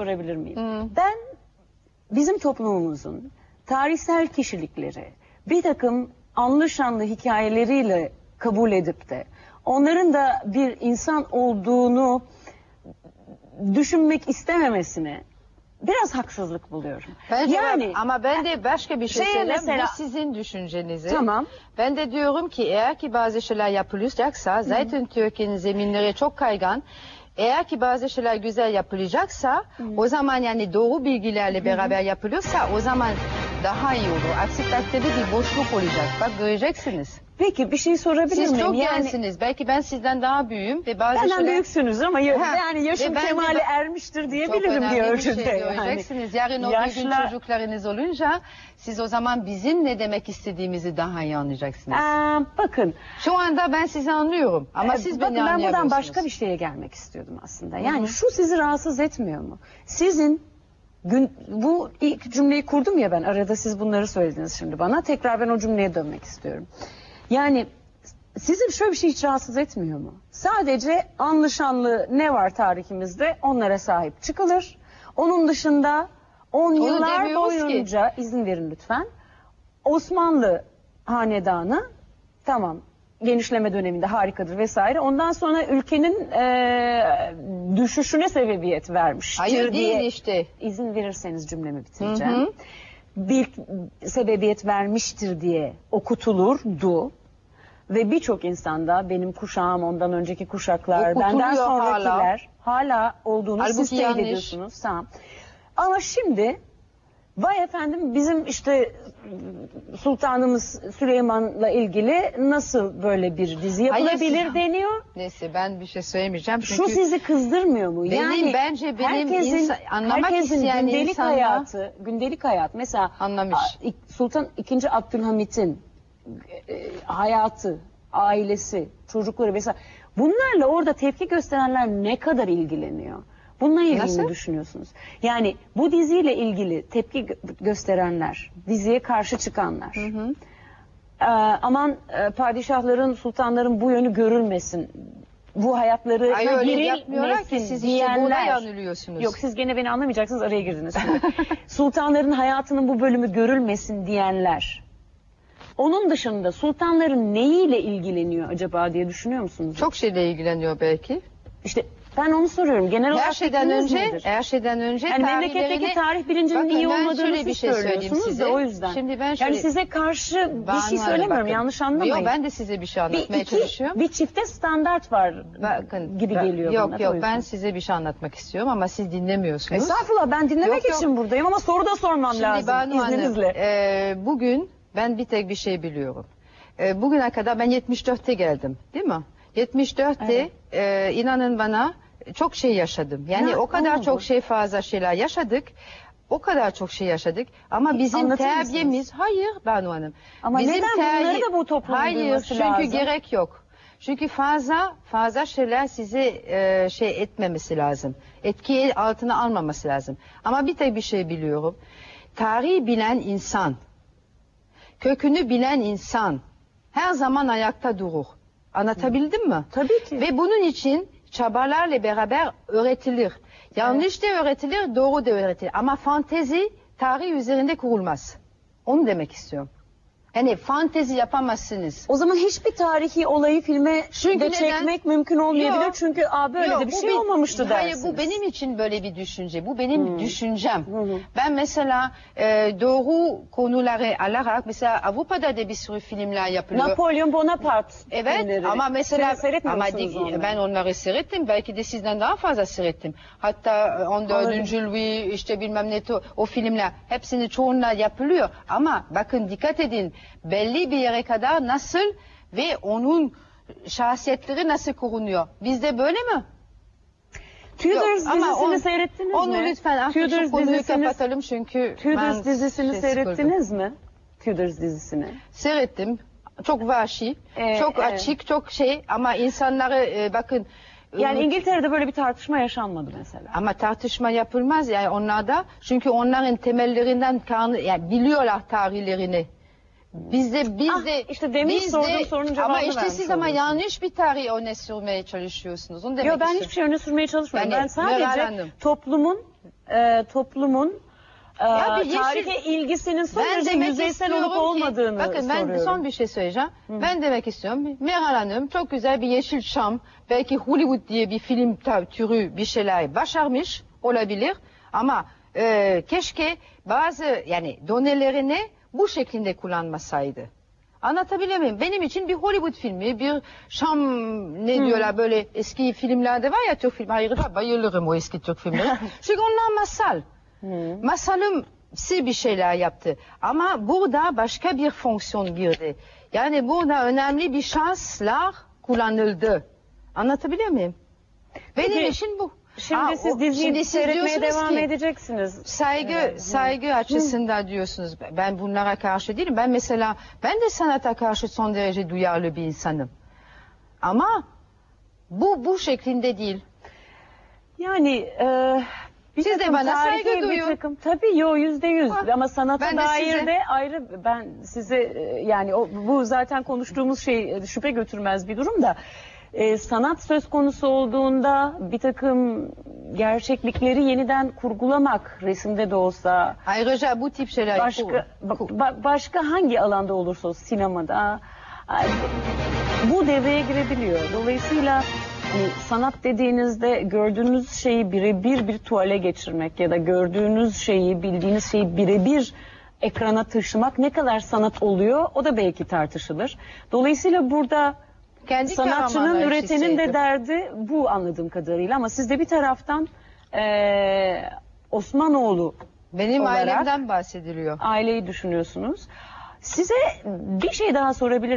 sorabilir miyim? Ben bizim toplumumuzun tarihsel kişilikleri bir takım anlı şanlı hikayeleriyle kabul edip de onların da bir insan olduğunu düşünmek istememesini biraz haksızlık buluyorum. Bence yani ama ben de başka bir şey şeye söyleyeyim. mesela- Bu sizin düşüncenizi. Tamam. Ben de diyorum ki eğer ki bazı şeyler yapılacaksa zaten Türkiye'nin zeminleri çok kaygan. Eğer ki bazı şeyler güzel yapılacaksa o zaman yani doğru bilgilerle beraber yapılırsa o zaman daha iyi olur. Aksi takdirde bir boşluk olacak. Bak göreceksiniz. peki bir şey sorabilir Siz miyim? çok yani gençsiniz. Belki ben sizden daha büyüğüm ve bazı benden şeyler... büyüksünüz ama ya- Ha, yani yaşım kemale ermiştir Çok diyebilirim bir önemli bir şey ölçüde. yani. göreceksiniz. Yarın o bir gün Yaşla- çocuklarınız olunca siz o zaman bizim ne demek istediğimizi daha iyi anlayacaksınız. Aa, bakın Şu anda ben sizi anlıyorum ama Ee, siz bakın beni ben buradan başka bir şeye gelmek istiyordum aslında. Yani şu sizi rahatsız etmiyor mu? Sizin gün bu ilk cümleyi kurdum ya ben arada siz bunları söylediniz şimdi bana. Tekrar ben o cümleye dönmek istiyorum. Yani sizin şöyle bir şey hiç rahatsız etmiyor mu? Sadece anlı şanlı ne var tarihimizde onlara sahip çıkılır. Onun dışında on yıllar demiyoruz ki. boyunca izin verin lütfen. Osmanlı hanedanı tamam genişleme döneminde harikadır vesaire. Ondan sonra ülkenin eee, düşüşüne sebebiyet vermiştir Hayır diye değil işte. izin verirseniz cümlemi bitireceğim. Bir sebebiyet vermiştir diye okutulurdu. Ve birçok insanda benim kuşağım ondan önceki kuşaklar Okutuluyor benden sonrakiler hala, olduğunu siz Halbuki teyit yanlış. ediyorsunuz. Tamam. Ama şimdi vay efendim bizim işte sultanımız Süleyman'la ilgili nasıl böyle bir dizi Hayır, yapılabilir siz- deniyor. Neyse ben bir şey söylemeyeceğim çünkü Şu sizi kızdırmıyor mu? Benim- yani bence benim herkesin, insan- anlamak herkesin isteyen gündelik insanlar- hayatı, gündelik hayat mesela Anlamış. Sultan II. Abdülhamit'in e, hayatı, ailesi, çocukları vesaire bunlarla orada tepki gösterenler ne kadar ilgileniyor? Bununla ilgili Nasıl? ne düşünüyorsunuz? Yani bu diziyle ilgili tepki gö- gösterenler, diziye karşı çıkanlar. Ee, aman e, padişahların, sultanların bu yönü görülmesin. Bu hayatları Ay öyle girilmesin yapmıyorlar ki siz işte diyenler. yanılıyorsunuz. Yok siz gene beni anlamayacaksınız araya girdiniz şimdi. Sultanların hayatının bu bölümü görülmesin diyenler. Onun dışında sultanların neyiyle ilgileniyor acaba diye düşünüyor musunuz? çok şeyle ilgileniyor belki. İşte ben onu soruyorum. Genel Her olarak şeyden fikriniz önce, nedir? her şeyden önce Yani memleketteki tarih bilincinin Bakın, iyi olmadığını şöyle bir şey söylüyorsunuz size. da o yüzden. Şimdi ben yani şöyle- size karşı bir şey Hanım, söylemiyorum bakın. yanlış anlamayın. Yok ben de size bir şey bir, anlatmaya iki, çalışıyorum. bir çifte standart var Bakın, gibi ben- geliyor Yok bana yok yüzden. ben size bir şey anlatmak istiyorum ama siz dinlemiyorsunuz. Estağfurullah ben dinlemek Yok, yok. için buradayım ama soru da sormam Şimdi lazım Banu Hanım, izninizle. e, bugün ben bir tek bir şey biliyorum. E, bugüne kadar ben 74'te geldim değil mi? 74'te e, inanın bana çok şey yaşadım. Yani Ya, o kadar oldu. çok şey fazla şeyler yaşadık. O kadar çok şey yaşadık ama bizim Anlatır terbiyemiz hayır Banu Hanım. Ama bizim neden bunları da bu toplumun Hayır çünkü lazım? gerek yok. Çünkü fazla fazla şeyler sizi e, şey etmemesi lazım. Etki altına almaması lazım. Ama bir tek bir şey biliyorum. Tarihi bilen insan, kökünü bilen insan her zaman ayakta durur. Anlatabildim mi? Tabii ki. Ve bunun için çabalarla beraber öğretilir. Yanlış da öğretilir, doğru da öğretilir. Ama fantezi tarih üzerinde kurulmaz. Onu demek istiyorum. Yani fantezi yapamazsınız. O zaman hiçbir tarihi olayı filme Çünkü de neden? çekmek mümkün olmayabilir. Yok. çünkü Aa, böyle Yok, de bir şey bir- olmamıştı Hayır dersiniz. bu benim için böyle bir düşünce. Bu benim düşüncem. hı. Ben mesela e, doğru konuları alarak mesela Avrupa'da da bir sürü filmler yapılıyor. Napolyon Bonaparte Evet filmleri. ama mesela ama onları? ben onları seyrettim belki de sizden daha fazla seyrettim. Hatta e, 14. Louis işte bilmem ne to- o filmler hepsini çoğunla yapılıyor ama bakın dikkat edin belli bir yere kadar nasıl ve onun şahsiyetleri nasıl korunuyor. Bizde böyle mi? Tudors Yok, ama dizisini on- seyrettiniz Onu mi? lütfen artık Tudors şu konuyu dizisini- kapatalım çünkü Tudors dizisini şey seyrettiniz mi? Tudors dizisini. Seyrettim. Çok vahşi, Ee, çok evet. açık, çok şey ama insanları e, bakın Yani İngiltere'de böyle bir tartışma yaşanmadı mesela. Ama tartışma yapılmaz yani onlarda. Çünkü onların temellerinden yani biliyorlar tarihlerini. Bizde biz Ah, de işte demin biz de- sorduğum sorunun cevabını Ama işte siz ama yanlış bir tarih öne sürmeye çalışıyorsunuz. Onu demek Yok ben hiçbir şey öne sürmeye çalışmıyorum. Yani ben sadece toplumun e, toplumun e, Ya bir yeşil- tarihe ilgisinin son derece yüzeysel olup ki- olmadığını bakın ben soruyorum. son bir şey söyleyeceğim. Ben demek istiyorum. Meral Hanım çok güzel bir Yeşilçam, belki Hollywood diye bir film türü bir şeyler başarmış olabilir. Ama e, keşke bazı yani donelerini bu şekilde kullanmasaydı. Anlatabiliyor muyum? Benim için bir Hollywood filmi, bir Şam ne diyorlar böyle eski filmlerde var ya Türk film. Hayır da bayılırım o eski Türk filmleri. Çünkü onlar masal. Masalım bir şeyler yaptı. Ama burada başka bir fonksiyon girdi. Yani burada önemli bir şanslar kullanıldı. Anlatabiliyor muyum? Benim Peki, için bu. Şimdi Ha, siz o- diziyi şimdi siz seyretmeye diyorsunuz devam ki, edeceksiniz. Saygı, saygı açısından diyorsunuz. Ben bunlara karşı değilim. Ben mesela, ben de sanata karşı son derece duyarlı bir insanım. Ama bu, bu şeklinde değil. Yani e, bir Siz de takım bana tarihi saygı bir duyun. takım- Tabii yo yüzde yüz Ha, ama sanata ben de dair size- de ayrı ben size e, yani o, bu zaten konuştuğumuz şey e, şüphe götürmez bir durum da e, sanat söz konusu olduğunda bir takım gerçeklikleri yeniden kurgulamak resimde de olsa Ayrıca bu tip şeyler... başka ba- başka hangi alanda olursa olsun sinemada bu devreye girebiliyor. Dolayısıyla hani sanat dediğinizde gördüğünüz şeyi birebir bir tuvale geçirmek ya da gördüğünüz şeyi bildiğiniz şeyi birebir ekrana taşımak ne kadar sanat oluyor o da belki tartışılır. Dolayısıyla burada Kendi sanatçının üretenin de derdi bu anladığım kadarıyla ama siz de bir taraftan eee Osmanoğlu Benim olarak- ailemden bahsediliyor. aileyi düşünüyorsunuz. Size bir şey daha sorabilir